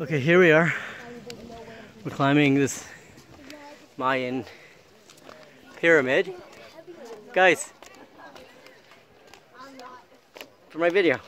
Okay, here we are. We're climbing this Mayan pyramid. Guys, for my video.